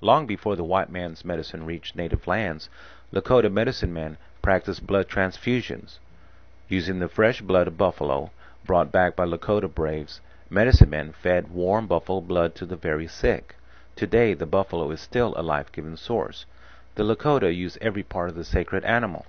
Long before the white man's medicine reached native lands, Lakota medicine men practiced blood transfusions. Using the fresh blood of buffalo, brought back by Lakota braves, medicine men fed warm buffalo blood to the very sick. Today the buffalo is still a life giving source. The Lakota use every part of the sacred animal.